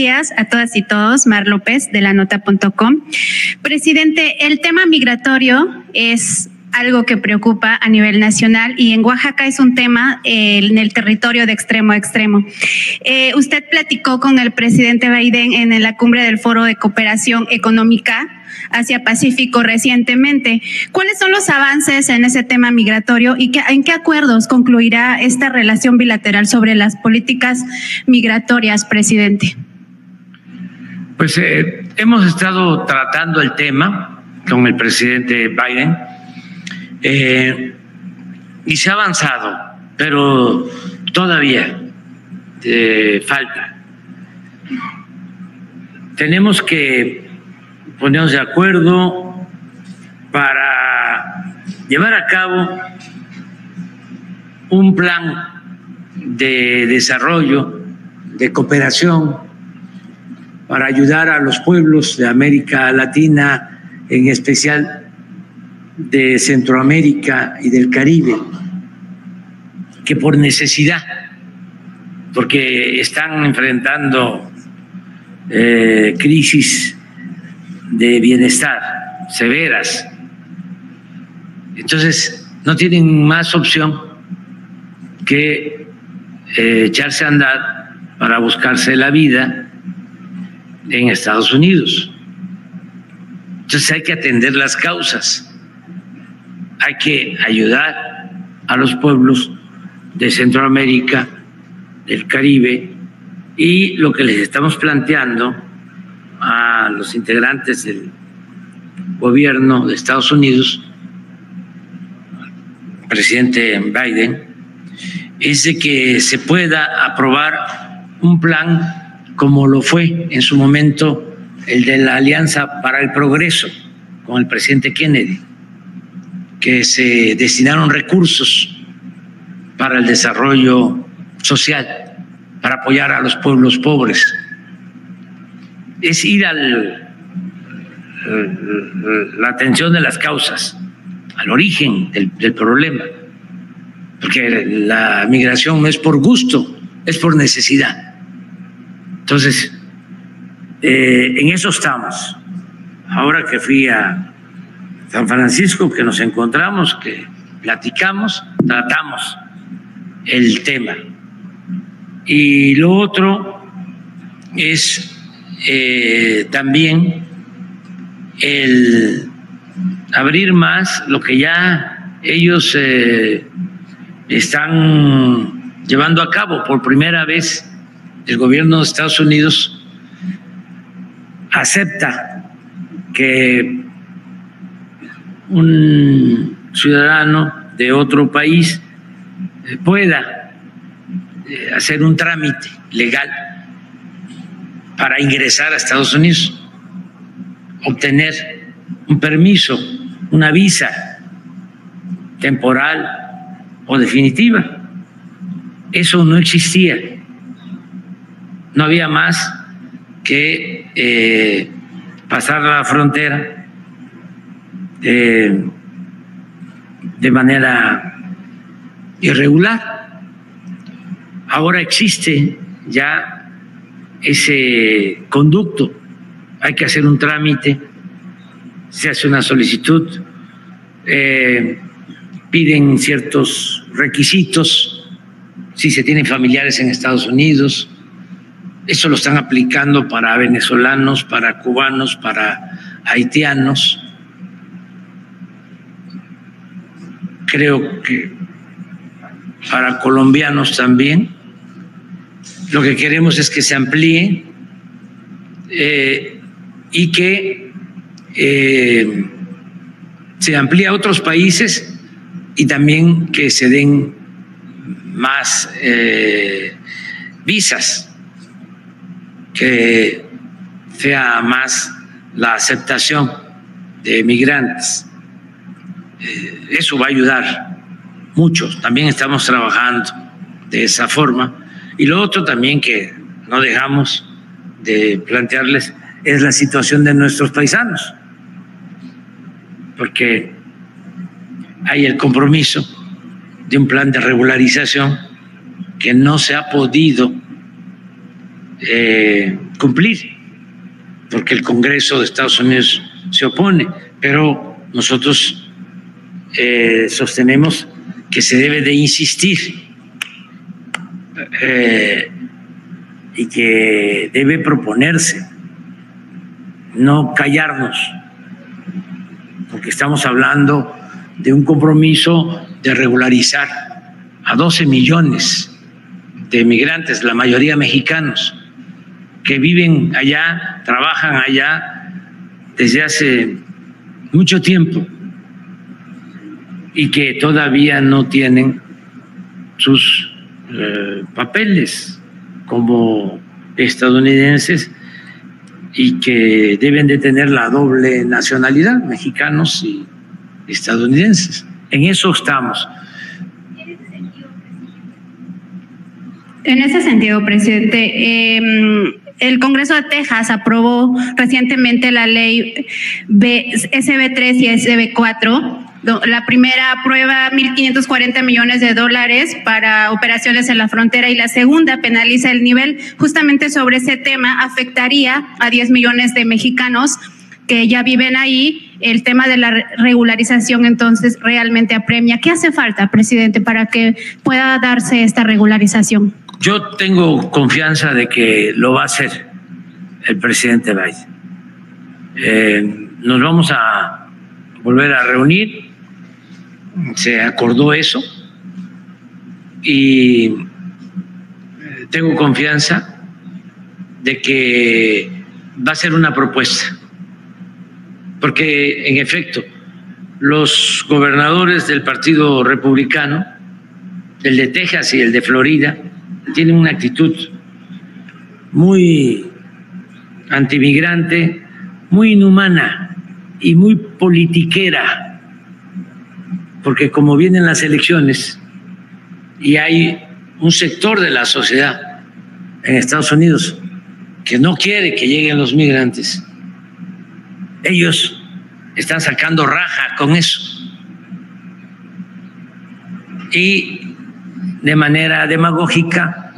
días a todas y todos. Mar López de la nota.com. Presidente, el tema migratorio es algo que preocupa a nivel nacional y en Oaxaca es un tema eh, en el territorio de extremo a extremo. Eh, usted platicó con el presidente Biden en la cumbre del Foro de Cooperación Económica hacia Pacífico recientemente. ¿Cuáles son los avances en ese tema migratorio y en qué acuerdos concluirá esta relación bilateral sobre las políticas migratorias, presidente? Pues eh, hemos estado tratando el tema con el presidente Biden eh, y se ha avanzado, pero todavía eh, falta. Tenemos que ponernos de acuerdo para llevar a cabo un plan de desarrollo, de cooperación, para ayudar a los pueblos de América Latina, en especial de Centroamérica y del Caribe, que por necesidad, porque están enfrentando eh, crisis de bienestar severas. Entonces, no tienen más opción que eh, echarse a andar para buscarse la vida en Estados Unidos. Entonces hay que atender las causas, hay que ayudar a los pueblos de Centroamérica, del Caribe, y lo que les estamos planteando a los integrantes del gobierno de Estados Unidos, presidente Biden, es de que se pueda aprobar un plan como lo fue en su momento el de la Alianza para el Progreso con el presidente Kennedy, que se destinaron recursos para el desarrollo social, para apoyar a los pueblos pobres es ir al la atención de las causas, al origen del, problema, porque la migración no es por gusto, es por necesidad. Entonces, eh, en eso estamos. Ahora que fui a San Francisco, que nos encontramos, que platicamos, tratamos el tema. Y lo otro es eh, también el abrir más lo que ya ellos eh, están llevando a cabo por primera vez el gobierno de Estados Unidos acepta que un ciudadano de otro país pueda eh, hacer un trámite legal para ingresar a Estados Unidos, obtener un permiso, una visa temporal o definitiva. Eso no existía. No había más que eh, pasar la frontera eh, de manera irregular. Ahora existe ya ese conducto. Hay que hacer un trámite, se hace una solicitud, eh, piden ciertos requisitos, si se tienen familiares en Estados Unidos, eso lo están aplicando para venezolanos, para cubanos, para haitianos. Creo que para colombianos también lo que queremos es que se amplíe eh, y que eh, se amplíe a otros países y también que se den más eh, visas, que sea más la aceptación de migrantes. eso va a ayudar mucho. También estamos trabajando de esa forma y lo otro también que no dejamos de plantearles es la situación de nuestros paisanos, porque hay el compromiso de un plan de regularización que no se ha podido eh, cumplir, porque el Congreso de Estados Unidos se opone, pero nosotros eh, sostenemos que se debe de insistir eh, y que debe proponerse, no callarnos, porque estamos hablando de un compromiso de regularizar a 12 millones de migrantes, la mayoría mexicanos, que viven allá, trabajan allá desde hace mucho tiempo y que todavía no tienen sus eh, papeles como estadounidenses y que deben de tener la doble nacionalidad, mexicanos y estadounidenses. En eso estamos. En ese sentido, presidente, em, el Congreso de Texas aprobó recientemente la ley SB3 y SB4 la primera aprueba 1.540 millones de dólares para operaciones en la frontera y la segunda penaliza el nivel. Justamente sobre ese tema afectaría a 10 millones de mexicanos que ya viven ahí. El tema de la regularización entonces realmente apremia. ¿Qué hace falta, presidente, para que pueda darse esta regularización? Yo tengo confianza de que lo va a hacer el presidente Biden. Eh, nos vamos a volver a reunir. Se acordó eso. Y eh, tengo confianza de que va a ser una propuesta, porque en efecto los gobernadores del Partido Republicano, el de Texas y el de Florida, tienen una actitud muy antimigrante, muy inhumana y muy politiquera porque como vienen las elecciones y hay un sector de la sociedad en Estados Unidos que no quiere que lleguen los migrantes, ellos están sacando raja con eso. Y de manera demagógica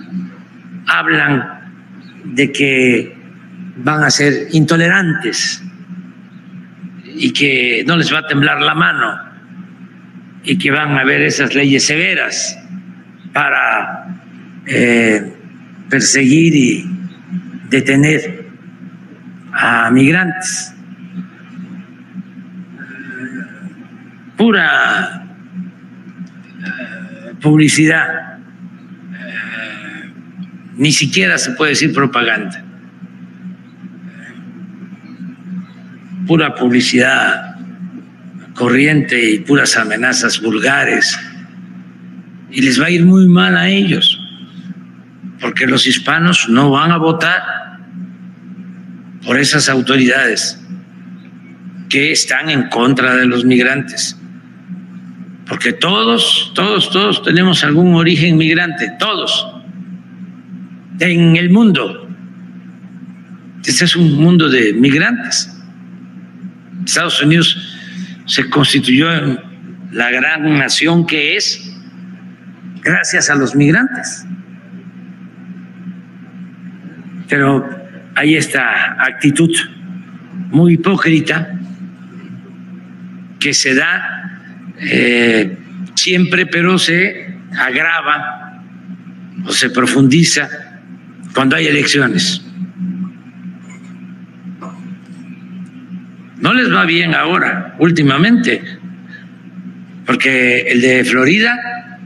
hablan de que van a ser intolerantes y que no les va a temblar la mano y que van a haber esas leyes severas para eh, perseguir y detener a migrantes. Pura publicidad, eh, ni siquiera se puede decir propaganda, pura publicidad corriente y puras amenazas vulgares. Y les va a ir muy mal a ellos, porque los hispanos no van a votar por esas autoridades que están en contra de los migrantes. Porque todos, todos, todos tenemos algún origen migrante, todos, en el mundo. Este es un mundo de migrantes. Estados Unidos se constituyó en la gran nación que es gracias a los migrantes. Pero hay esta actitud muy hipócrita que se da eh, siempre, pero se agrava o se profundiza cuando hay elecciones. No les va bien ahora, últimamente, porque el de Florida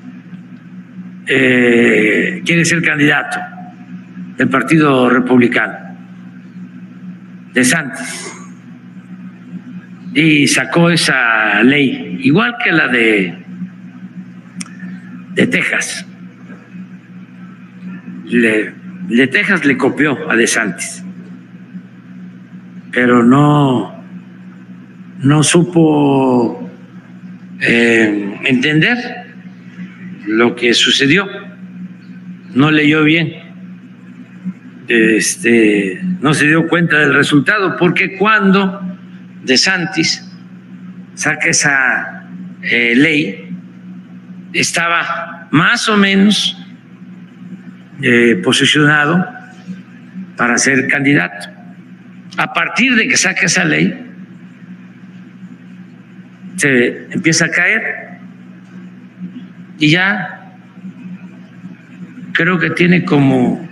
eh, quiere ser candidato del Partido Republicano, de Santos, y sacó esa ley, igual que la de, de Texas. de Texas le copió a De Santis, pero no no supo eh, entender lo que sucedió, no leyó bien, este, no se dio cuenta del resultado, porque cuando De Santis saca esa eh, ley, estaba más o menos eh, posicionado para ser candidato. A partir de que saque esa ley, se empieza a caer y ya creo que tiene como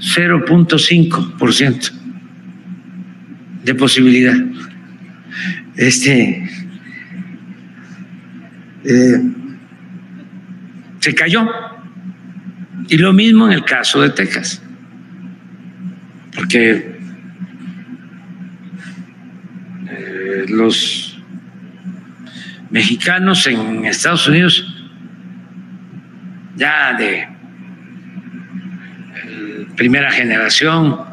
0.5% de posibilidad. Este eh, se cayó. Y lo mismo en el caso de Texas, porque eh, los mexicanos en Estados Unidos ya de primera generación